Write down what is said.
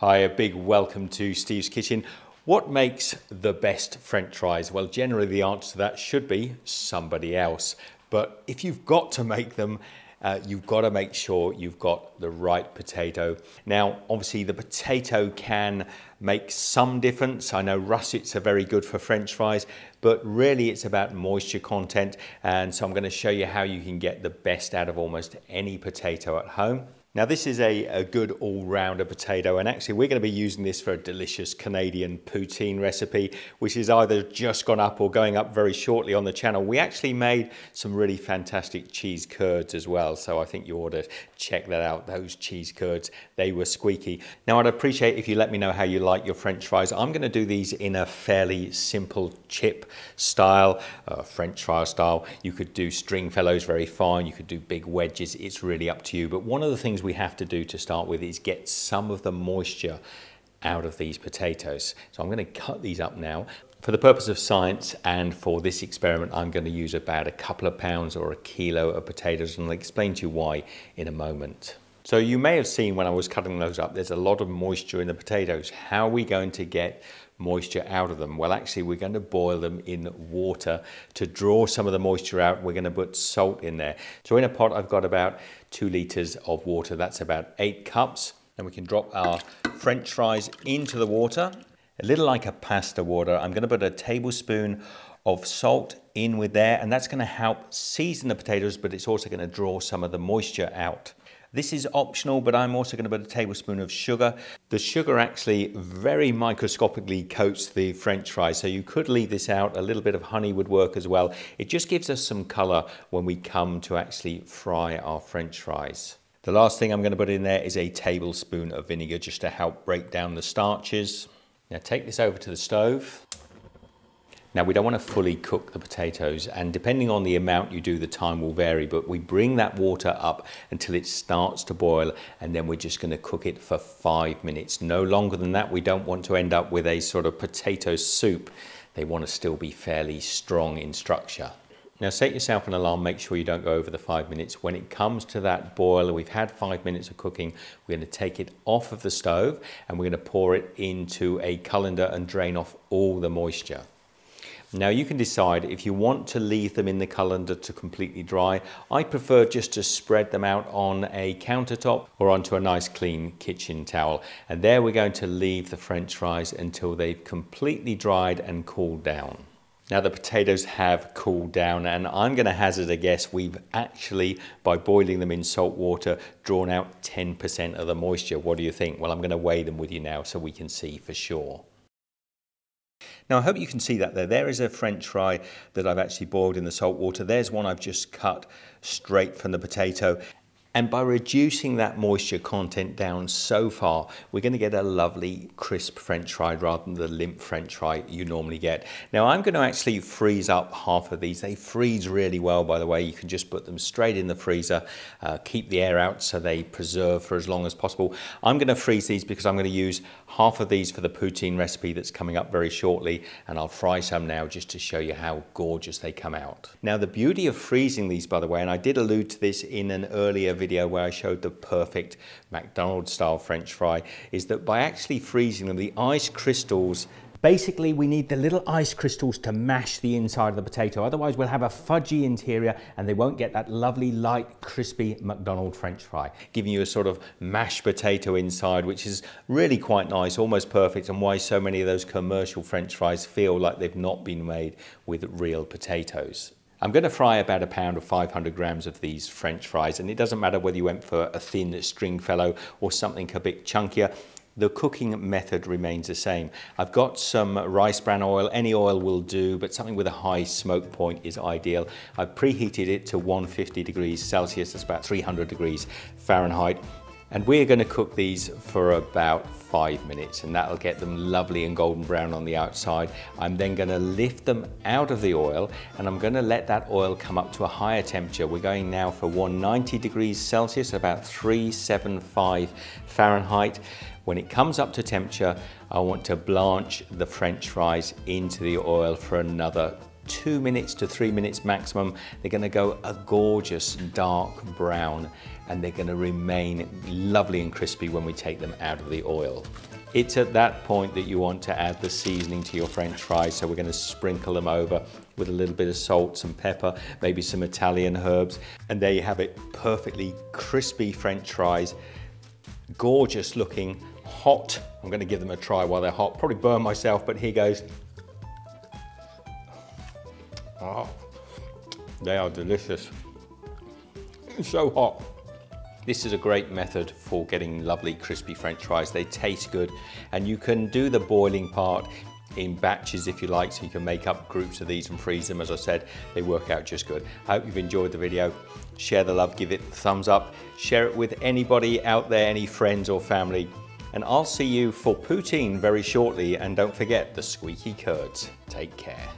Hi, a big welcome to Steve's Kitchen. What makes the best French fries? Well, generally the answer to that should be somebody else. But if you've got to make them, uh, you've got to make sure you've got the right potato. Now, obviously the potato can make some difference. I know russets are very good for French fries, but really it's about moisture content. And so I'm gonna show you how you can get the best out of almost any potato at home. Now this is a, a good all-rounder potato and actually we're going to be using this for a delicious Canadian poutine recipe which is either just gone up or going up very shortly on the channel. We actually made some really fantastic cheese curds as well so I think you ought to check that out. Those cheese curds, they were squeaky. Now I'd appreciate if you let me know how you like your french fries. I'm going to do these in a fairly simple chip style, uh, french fry style. You could do Stringfellows very fine, you could do big wedges, it's really up to you. But one of the things things we have to do to start with is get some of the moisture out of these potatoes. So I'm going to cut these up now. For the purpose of science and for this experiment, I'm going to use about a couple of pounds or a kilo of potatoes and I'll explain to you why in a moment. So you may have seen when I was cutting those up, there's a lot of moisture in the potatoes. How are we going to get moisture out of them? Well, actually, we're going to boil them in water to draw some of the moisture out. We're going to put salt in there. So in a pot, I've got about two liters of water. That's about eight cups. And we can drop our French fries into the water. A little like a pasta water. I'm going to put a tablespoon of salt in with there, and that's going to help season the potatoes, but it's also going to draw some of the moisture out. This is optional, but I'm also going to put a tablespoon of sugar. The sugar actually very microscopically coats the french fries, so you could leave this out. A little bit of honey would work as well. It just gives us some color when we come to actually fry our french fries. The last thing I'm going to put in there is a tablespoon of vinegar just to help break down the starches. Now take this over to the stove. Now we don't want to fully cook the potatoes and depending on the amount you do the time will vary but we bring that water up until it starts to boil and then we're just going to cook it for five minutes. No longer than that we don't want to end up with a sort of potato soup. They want to still be fairly strong in structure. Now set yourself an alarm, make sure you don't go over the five minutes. When it comes to that boil, we've had five minutes of cooking, we're going to take it off of the stove and we're going to pour it into a colander and drain off all the moisture. Now you can decide if you want to leave them in the colander to completely dry. I prefer just to spread them out on a countertop or onto a nice clean kitchen towel. And there we're going to leave the french fries until they've completely dried and cooled down. Now the potatoes have cooled down and I'm going to hazard a guess we've actually, by boiling them in salt water, drawn out 10% of the moisture. What do you think? Well, I'm going to weigh them with you now so we can see for sure. Now I hope you can see that there. There is a french fry that I've actually boiled in the salt water. There's one I've just cut straight from the potato. And by reducing that moisture content down so far, we're going to get a lovely crisp french fry rather than the limp french fry you normally get. Now I'm going to actually freeze up half of these. They freeze really well, by the way. You can just put them straight in the freezer, uh, keep the air out so they preserve for as long as possible. I'm going to freeze these because I'm going to use half of these for the poutine recipe that's coming up very shortly. And I'll fry some now just to show you how gorgeous they come out. Now the beauty of freezing these, by the way, and I did allude to this in an earlier video where I showed the perfect McDonald's style French fry is that by actually freezing them, the ice crystals Basically, we need the little ice crystals to mash the inside of the potato. Otherwise, we'll have a fudgy interior and they won't get that lovely, light, crispy McDonald's French fry, giving you a sort of mashed potato inside, which is really quite nice, almost perfect, and why so many of those commercial French fries feel like they've not been made with real potatoes. I'm going to fry about a pound or 500 grams of these French fries, and it doesn't matter whether you went for a thin string fellow or something a bit chunkier. The cooking method remains the same. I've got some rice bran oil, any oil will do, but something with a high smoke point is ideal. I've preheated it to 150 degrees Celsius, that's about 300 degrees Fahrenheit. And we're going to cook these for about five minutes and that'll get them lovely and golden brown on the outside. I'm then going to lift them out of the oil and I'm going to let that oil come up to a higher temperature. We're going now for 190 degrees Celsius, about 375 Fahrenheit. When it comes up to temperature, I want to blanch the French fries into the oil for another two minutes to three minutes maximum. They're gonna go a gorgeous dark brown and they're gonna remain lovely and crispy when we take them out of the oil. It's at that point that you want to add the seasoning to your french fries. So we're gonna sprinkle them over with a little bit of salt, some pepper, maybe some Italian herbs. And there you have it, perfectly crispy french fries, gorgeous looking, hot. I'm gonna give them a try while they're hot. Probably burn myself, but here goes. They are delicious. So hot. This is a great method for getting lovely crispy french fries. They taste good and you can do the boiling part in batches if you like so you can make up groups of these and freeze them as I said they work out just good I hope you've enjoyed the video share the love give it a thumbs up share it with anybody out there any friends or family and I'll see you for poutine very shortly and don't forget the squeaky curds take care